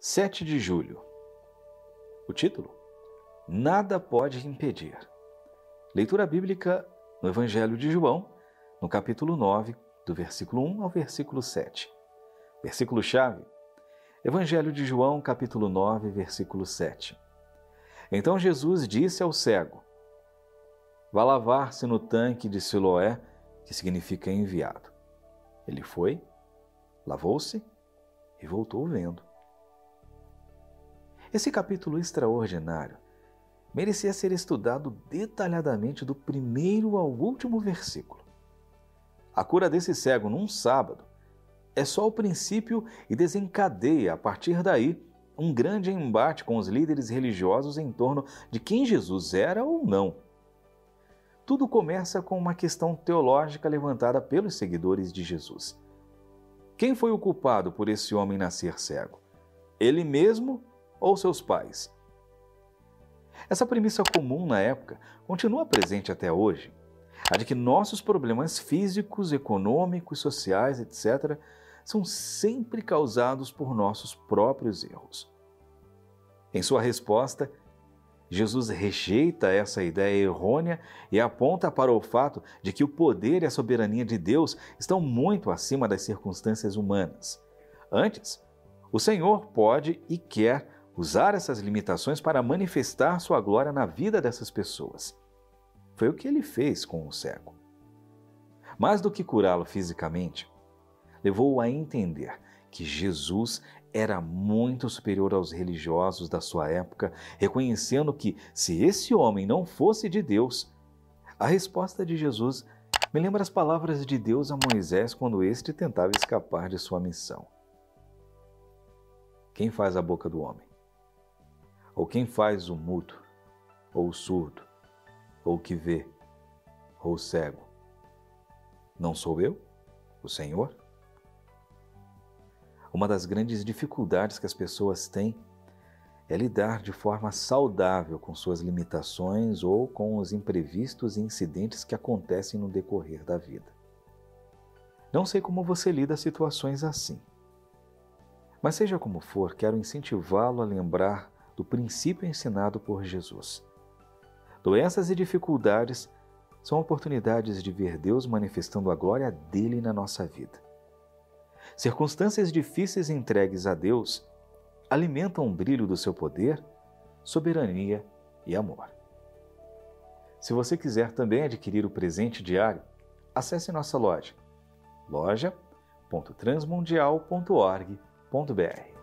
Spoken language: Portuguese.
7 de julho. O título: Nada pode impedir. Leitura bíblica no Evangelho de João, no capítulo 9, do versículo 1 ao versículo 7. Versículo-chave: Evangelho de João, capítulo 9, versículo 7. Então Jesus disse ao cego: Vá lavar-se no tanque de Siloé, que significa enviado. Ele foi, lavou-se e voltou vendo. Esse capítulo extraordinário merecia ser estudado detalhadamente do primeiro ao último versículo. A cura desse cego num sábado é só o princípio e desencadeia, a partir daí, um grande embate com os líderes religiosos em torno de quem Jesus era ou não. Tudo começa com uma questão teológica levantada pelos seguidores de Jesus. Quem foi o culpado por esse homem nascer cego? Ele mesmo ou seus pais. Essa premissa comum na época continua presente até hoje, a de que nossos problemas físicos, econômicos, sociais, etc., são sempre causados por nossos próprios erros. Em sua resposta, Jesus rejeita essa ideia errônea e aponta para o fato de que o poder e a soberania de Deus estão muito acima das circunstâncias humanas. Antes, o Senhor pode e quer usar essas limitações para manifestar sua glória na vida dessas pessoas. Foi o que ele fez com o cego. Mais do que curá-lo fisicamente, levou-o a entender que Jesus era muito superior aos religiosos da sua época, reconhecendo que, se esse homem não fosse de Deus, a resposta de Jesus me lembra as palavras de Deus a Moisés quando este tentava escapar de sua missão. Quem faz a boca do homem? Ou quem faz o mudo, ou o surdo, ou o que vê, ou o cego? Não sou eu, o Senhor? Uma das grandes dificuldades que as pessoas têm é lidar de forma saudável com suas limitações ou com os imprevistos e incidentes que acontecem no decorrer da vida. Não sei como você lida situações assim. Mas seja como for, quero incentivá-lo a lembrar do princípio ensinado por Jesus. Doenças e dificuldades são oportunidades de ver Deus manifestando a glória dele na nossa vida. Circunstâncias difíceis entregues a Deus alimentam o brilho do seu poder, soberania e amor. Se você quiser também adquirir o presente diário, acesse nossa loja loja.transmundial.org.br.